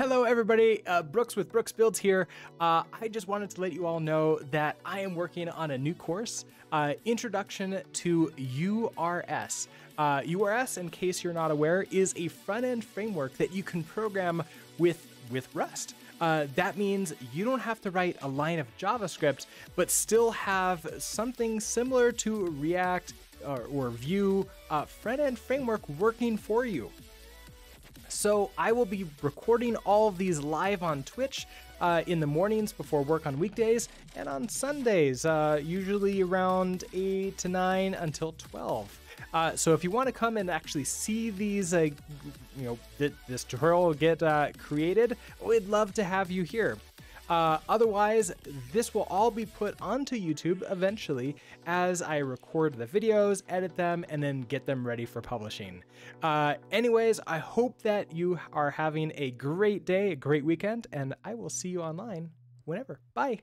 Hello, everybody. Uh, Brooks with Brooks Builds here. Uh, I just wanted to let you all know that I am working on a new course, uh, Introduction to Yew.rs. Uh, Yew.rs, in case you're not aware, is a front end framework that you can program with, with Rust. Uh, that means you don't have to write a line of JavaScript, but still have something similar to React or, or Vue uh, front end framework working for you. So I will be recording all of these live on Twitch uh, in the mornings before work on weekdays and on Sundays, uh, usually around 8 to 9 until 12. Uh, so if you want to come and actually see these, you know, th- this tutorial get uh, created, we'd love to have you here. Uh, otherwise, this will all be put onto YouTube eventually as I record the videos, edit them, and then get them ready for publishing. Uh, anyways, I hope that you are having a great day, a great weekend, and I will see you online whenever. Bye.